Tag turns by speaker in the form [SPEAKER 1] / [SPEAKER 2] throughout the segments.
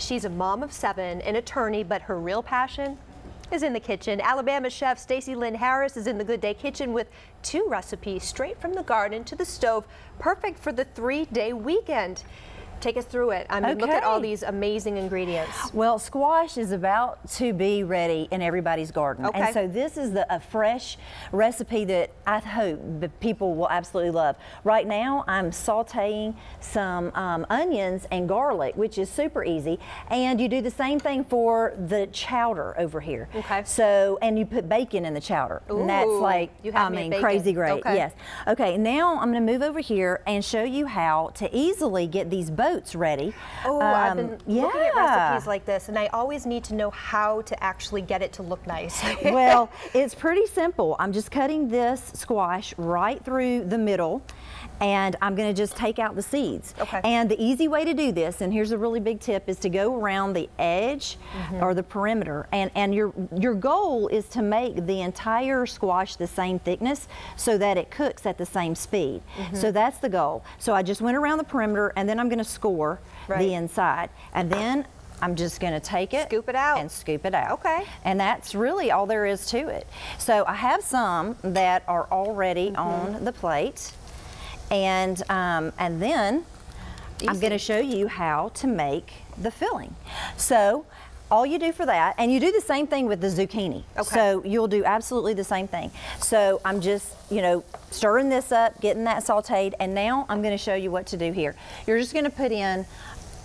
[SPEAKER 1] She's a mom of seven, an attorney, but her real passion is in the kitchen. Alabama chef Stacy Lyn Harris is in the Good Day Kitchen with two recipes straight from the garden to the stove, perfect for the three-day weekend. Take us through it. I mean, okay. look at all these amazing ingredients.
[SPEAKER 2] Well, squash is about to be ready in everybody's garden. Okay. And so this is the, a fresh recipe that I hope that people will absolutely love. Right now, I'm sauteing some um, onions and garlic, which is super easy. And you do the same thing for the chowder over here.
[SPEAKER 1] Okay.
[SPEAKER 2] So, and you put bacon in the chowder.
[SPEAKER 1] Ooh,
[SPEAKER 2] and that's like, I mean, crazy great. Okay. Yes. Okay, now I'm going to move over here and show you how to easily get these both oats ready.
[SPEAKER 1] Oh, um, I've been yeah. looking at recipes like this, and I always need to know how to actually get it to look nice.
[SPEAKER 2] well, it's pretty simple. I'm just cutting this squash right through the middle and I'm going to just take out the seeds.
[SPEAKER 1] Okay.
[SPEAKER 2] And the easy way to do this, and here's a really big tip, is to go around the edge mm -hmm. or the perimeter. And, and your, your goal is to make the entire squash the same thickness so that it cooks at the same speed. Mm -hmm. So that's the goal. So I just went around the perimeter and then I'm going to score right. the inside. And then I'm just going to take it,
[SPEAKER 1] scoop it out,
[SPEAKER 2] and scoop it out.
[SPEAKER 1] Okay.
[SPEAKER 2] And that's really all there is to it. So I have some that are already mm -hmm. on the plate. And, um, and then Easy. I'm going to show you how to make the filling. So all you do for that, and you do the same thing with the zucchini.
[SPEAKER 1] Okay.
[SPEAKER 2] So you'll do absolutely the same thing. So I'm just, you know, stirring this up, getting that sauteed, and now I'm going to show you what to do here. You're just going to put in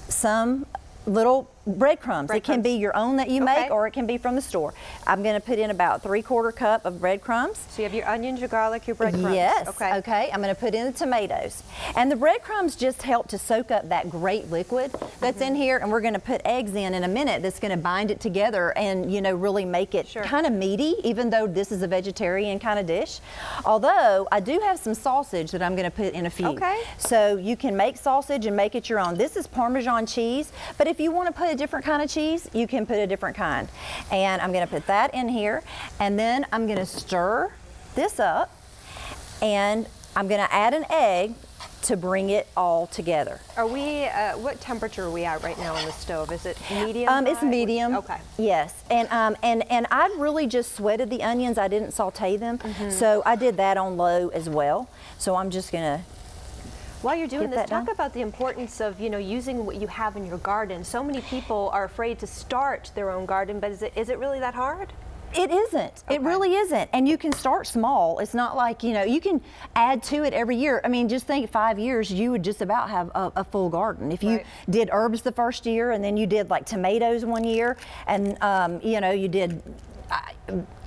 [SPEAKER 2] some little breadcrumbs. Bread it can be your own that you okay. make or it can be from the store. I'm going to put in about three quarter cup of breadcrumbs.
[SPEAKER 1] So you have your onions, your garlic, your breadcrumbs.
[SPEAKER 2] Yes.
[SPEAKER 1] Okay.
[SPEAKER 2] Okay. I'm going to put in the tomatoes. And the breadcrumbs just help to soak up that great liquid that's mm -hmm. in here. And we're going to put eggs in in a minute that's going to bind it together and, you know, really make it sure. kind of meaty, even though this is a vegetarian kind of dish. Although I do have some sausage that I'm going to put in a few.
[SPEAKER 1] Okay.
[SPEAKER 2] So you can make sausage and make it your own. This is Parmesan cheese, but if you want to put a different kind of cheese, you can put a different kind. And I'm gonna put that in here, and then I'm gonna stir this up, and I'm gonna add an egg to bring it all together.
[SPEAKER 1] Are we, uh, what temperature are we at right now on the stove? Is it medium?
[SPEAKER 2] Um, it's medium.
[SPEAKER 1] Okay.
[SPEAKER 2] Yes, and um, and and I really just sweated the onions. I didn't saute them, mm -hmm. so I did that on low as well. So I'm just gonna
[SPEAKER 1] while you're doing this, talk done. about the importance of, you know, using what you have in your garden. So many people are afraid to start their own garden, but is it, is it really that hard?
[SPEAKER 2] It isn't. Okay. It really isn't. And you can start small. It's not like, you know, you can add to it every year. I mean, just think five years, you would just about have a, a full garden. If you right. did herbs the first year and then you did like tomatoes one year and, um, you know, you did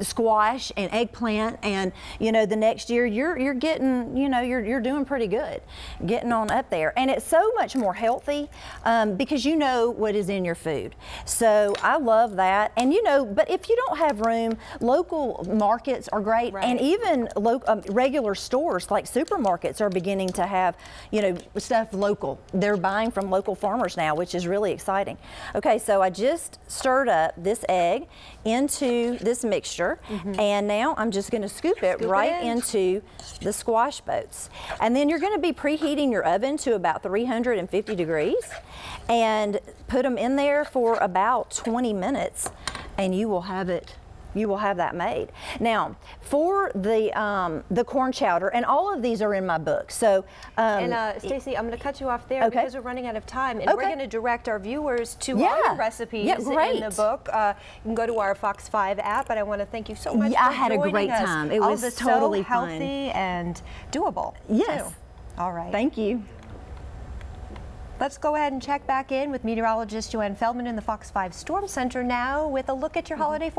[SPEAKER 2] squash and eggplant and you know the next year you're you're getting you know you're you're doing pretty good getting on up there. And it's so much more healthy um, because you know what is in your food. So I love that. And you know but if you don't have room local markets are great. Right. and even um, regular stores like supermarkets are beginning to have you know stuff local. They're buying from local farmers now which is really exciting. Okay so I just stirred up this egg into this mixture mm -hmm. and now I'm just going to scoop it scoop right it in. into the squash boats. And then you're going to be preheating your oven to about 350 degrees and put them in there for about 20 minutes and you will have it you will have that made. Now, for the um, the corn chowder, and all of these are in my book. So,
[SPEAKER 1] um, and uh, Stacy, I'm going to cut you off there okay. because we're running out of time, and okay. we're going to direct our viewers to
[SPEAKER 2] yeah.
[SPEAKER 1] all the recipes
[SPEAKER 2] yeah,
[SPEAKER 1] in the book. Uh, you can go to our Fox 5 app, and I want to thank you so much.
[SPEAKER 2] Yeah, I had a great
[SPEAKER 1] us.
[SPEAKER 2] time. It was totally
[SPEAKER 1] so healthy and doable.
[SPEAKER 2] Yes.
[SPEAKER 1] Too. All right.
[SPEAKER 2] Thank you.
[SPEAKER 1] Let's go ahead and check back in with meteorologist Joanne Feldman in the Fox 5 Storm Center now with a look at your mm -hmm. holiday forecast.